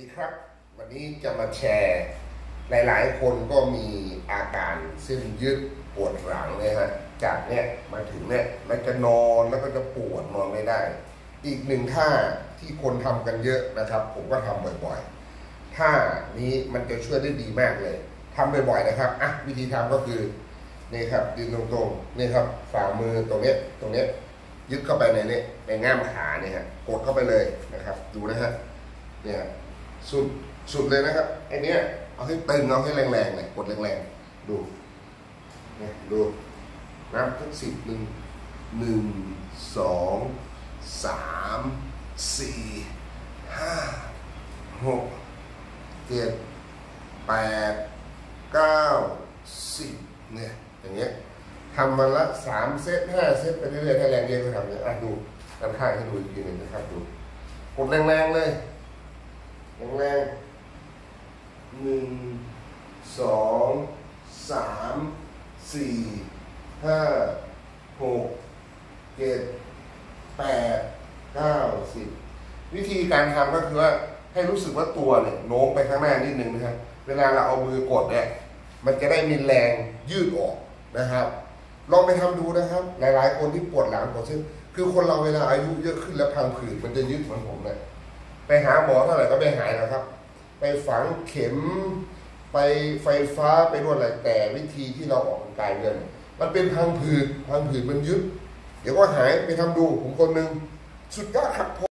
ดีครับ วันนี้จะมาแชร์ หลายๆ คนก็มีอาการเส้นยืดปวดหลังเลยฮะจากเนี้ยมาถึงเนี้ยแล้วจะนอนแล้วก็จะปวดนอนไม่ได้ อีกหนึ่งท่าที่คนทำกันเยอะนะครับ ผมก็ทำบ่อยๆท่านี้มันจะช่วยได้ดีมากเลยทำบ่อยๆนะครับอะวิธีทำก็คือนี่ครับยืนตรงๆนี่ครับฝ่ามือตรงเนี้ยตรงเนี้ยยึดเข้าไปในนี้ในง่ามขาเนี่ยฮะกดเข้าไปเลยนะครับ ดูนะฮะเนี่ย สุดสุดเลยนะครับไอเนี้ยเอาให้ตึงเอาให้แรงๆเลยกดแรงๆดูเนี่ยดูนับทั้งสิบหนึ่งหนึ่งสองสามสี่ห้าหกเจ็ดแปดเก้าสิบเนี่ยอย่างเงี้ยทำมาละสามเซตห้าเซตไปเรื่อยๆถ้แรงเยอะก็ทำเนี่ยอะดูทำท่าให้ดูอีกทีหนึ่งนะครับดูกดแรงๆเลย แรงๆหนึ่งสองสามสี่ห้าหกเจ็ดแปดเก้าสิบวิธีการทำก็คือว่าให้รู้สึกว่าตัวเนี่ยโน้มไปข้างหน้านิดนึงนะครับเวลาเราเอามือกดเนี่ยมันจะได้มีแรงยืดออกนะครับ ลองไปทำดูนะครับ หลายๆ คนที่ปวดหลังปวดเส้นคือคนเราเวลาอายุเยอะขึ้นแล้วพังผืดมันจะยืดเหมือนผมเลย ไปหาหมอเท่าไหร่ก็ไม่หายนะครับ ไปฝังเข็ม ไปไฟฟ้าไปนวดอะไรแต่วิธีที่เราออกกายเงิน มันเป็นพังผืดพังผืดมันยึด เดี๋ยวก็หายไปทำดูผมคนหนึ่งสุดยอดครับ